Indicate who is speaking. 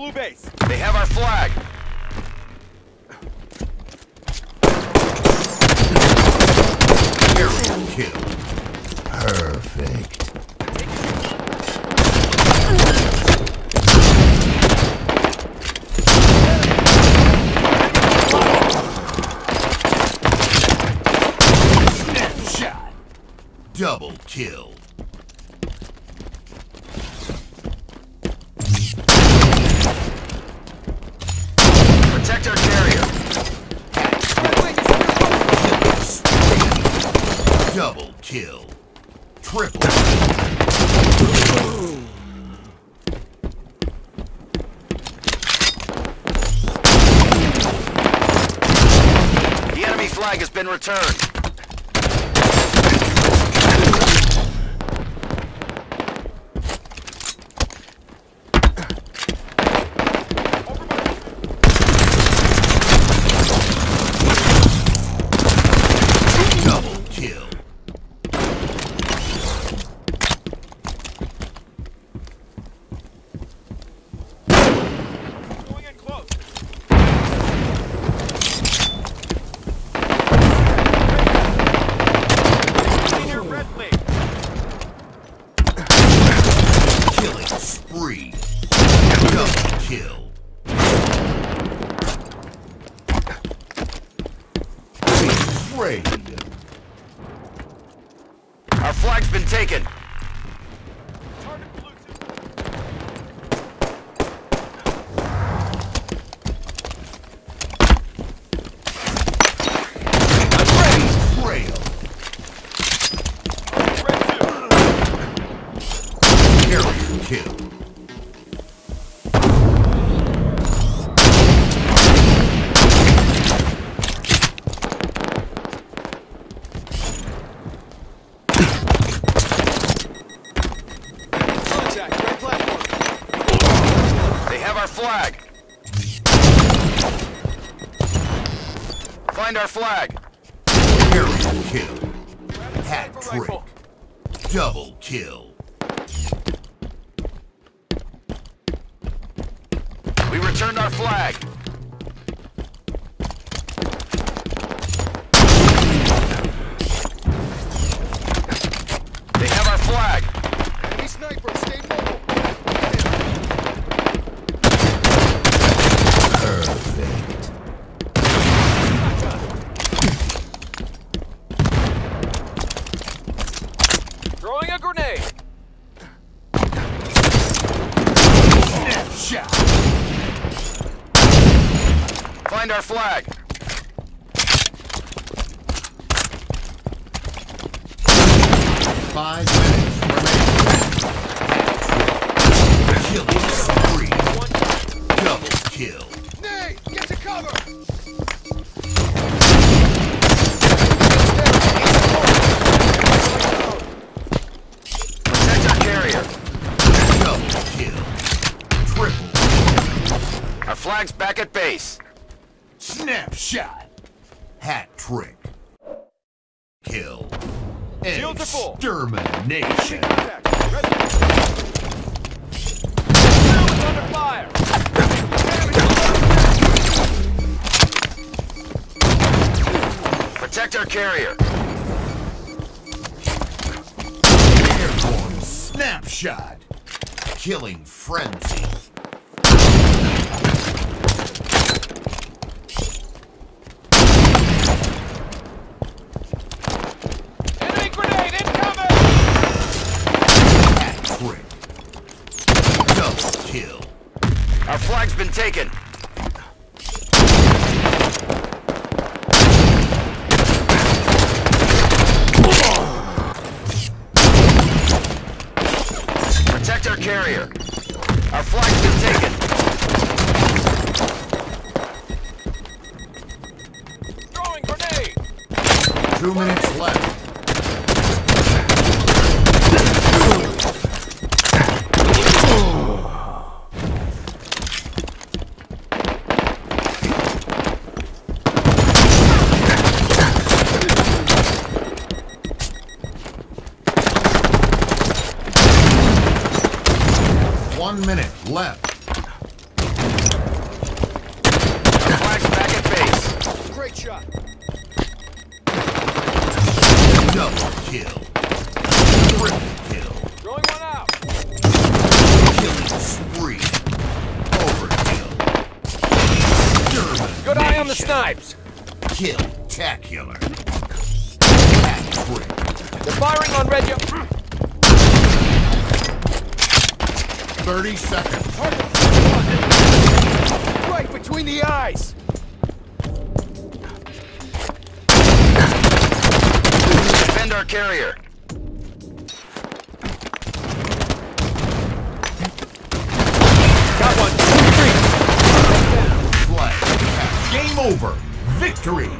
Speaker 1: blue base.
Speaker 2: They have our flag.
Speaker 3: Carrier kill. Perfect. Double kill.
Speaker 2: Protect our carrier.
Speaker 3: Double kill. Triple.
Speaker 2: The enemy flag
Speaker 3: kill. Raid.
Speaker 2: Our flag's been taken.
Speaker 1: Target Bluetooth.
Speaker 3: Trail.
Speaker 1: Red two.
Speaker 3: Carrier kill.
Speaker 2: Find our flag.
Speaker 3: Carrier kill. Hat trick.
Speaker 1: rifle.
Speaker 3: Double kill.
Speaker 2: We returned our flag. They have our flag.
Speaker 1: Enemy sniper. Stay mobile.
Speaker 3: Perfect.
Speaker 1: Throwing a grenade.
Speaker 3: Snapshot.
Speaker 2: Find our flag.
Speaker 3: Five minutes remaining. Killing spree. Double kill.
Speaker 2: Flag's back at base.
Speaker 3: Snapshot. Hat trick. Kill.
Speaker 1: Shields are full.
Speaker 3: Extermination.
Speaker 1: Contact. Red Shield is under fire.
Speaker 2: Protect our carrier.
Speaker 3: Airborne snapshot. Killing frenzy.
Speaker 1: Enemy grenade incoming.
Speaker 3: Hat trick. Double kill.
Speaker 2: Our flag's been taken. Protect our carrier. Our flag's been taken.
Speaker 1: Throwing grenade.
Speaker 3: Two minutes One minute left.
Speaker 1: Flag's back at base. Great shot.
Speaker 3: Double kill. Triple kill.
Speaker 1: Throwing one out.
Speaker 3: Killing spree. Overkill.
Speaker 1: Good eye on the snipes.
Speaker 3: Kill. Tacular.
Speaker 1: Cat They're firing on Reggie.
Speaker 3: 30 seconds.
Speaker 1: Right between the eyes.
Speaker 2: Defend our carrier.
Speaker 1: Got one. Retreat.
Speaker 3: Flag. Game over. Victory.